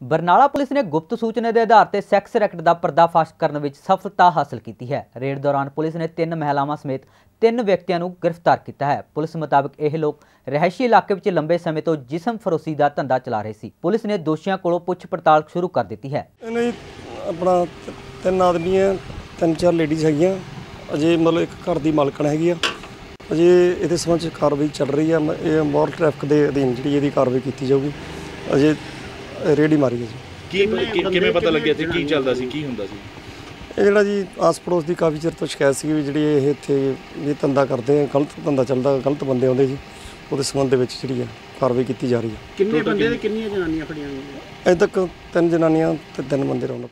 Barnala police ਨੇ ਗੁਪਤ ਸੂਚਨਾ ਦੇ ਆਧਾਰ ਤੇ ਸੈਕਸ ਰੈਕਟ ਦਾ ਪਰਦਾਫਾਸ਼ ਕਰਨ ਵਿੱਚ ਸਫਲਤਾ ਹਾਸਲ ਕੀਤੀ ਹੈ। ਰੇਡ ਦੌਰਾਨ ਪੁਲਿਸ ਨੇ ਤਿੰਨ ਮਹਿਲਾਵਾਂ ਸਮੇਤ ਤਿੰਨ ਵਿਅਕਤੀਆਂ ਨੂੰ ਗ੍ਰਿਫਤਾਰ ਕੀਤਾ ਹੈ। ਪੁਲਿਸ ਮੁਤਾਬਕ ਇਹ ਲੋਕ ਰਹਿਸ਼ੀ ਇਲਾਕੇ ਵਿੱਚ ਲੰਬੇ ਸਮੇਂ ਤੋਂ ਜਿਸਮ ਫਰੋਸੀ ਦਾ ਧੰਦਾ ਚਲਾ ਰਹੇ ਸੀ। ਪੁਲਿਸ ਨੇ ਦੋਸ਼ੀਆਂ ਕੋਲੋਂ ਪੁੱਛ ਪੜਤਾਲ ਸ਼ੁਰੂ ਕਰ ਦਿੱਤੀ ਹੈ। ਇਹਨਾਂ ਆਪਣਾ ਤਿੰਨ ਆਦਮੀ ਹੈ ਤਿੰਨ ਚਾਰ ਲੇਡੀਜ਼ ਹੈਗੀਆਂ। ਅਜੇ ਮਤਲਬ ਇੱਕ ਘਰ ਦੀ ਮਾਲਕਣ ਹੈਗੀ ਆ। ਅਜੇ ਇਹਦੇ ਸੰਬੰਧ ਚ ਕਾਰਵਾਈ ਚੱਲ ਰਹੀ ਆ। ਇਹ ਮੋਰ ਟ੍ਰੈਫਿਕ ਦੇ ਅਧੀਨ ਜਿਹੜੀ ਇਹਦੀ ਕਾਰਵਾਈ ਕੀਤੀ ਜਾਊਗੀ। ਅਜੇ ਰੇਡੀ ਮਾਰੀ ਹੈ ਜੀ। ਕੀ ਕੀ- ਕਿਵੇਂ ਪਤਾ ਲੱਗਿਆ ਸੀ ਕੀ ਚੱਲਦਾ ਸੀ ਕੀ ਹੁੰਦਾ ਸੀ? ਇਹ ਜਿਹੜਾ ਜੀ ਆਸ ਪੜੋਸ ਦੀ ਕਾਫੀ ਚਿਰ ਤੋਂ ਸ਼ਿਕਾਇਤ ਸੀ ਵੀ ਜਿਹੜੀ ਇਹ ਇੱਥੇ ਇਹ ਧੰਦਾ ਕਰਦੇ ਆ ਗਲਤ ਧੰਦਾ ਚੱਲਦਾ ਗਲਤ ਬੰਦੇ ਆਉਂਦੇ ਜੀ ਉਹਦੇ ਸੰਬੰਧ ਦੇ ਵਿੱਚ ਜਿਹੜੀ ਆ ਕਾਰਵਾਈ ਕੀਤੀ ਜਾ ਰਹੀ ਹੈ ਕਿੰਨੇ ਬੰਦੇ ਤੇ ਕਿੰਨੀਆਂ ਜਨਾਨੀਆਂ ਫੜੀਆਂ ਗਈਆਂ ਅਜੇ ਤੱਕ ਤਿੰਨ ਜਨਾਨੀਆਂ ਤੇ ਤਿੰਨ ਬੰਦੇ ਰੌਂਡ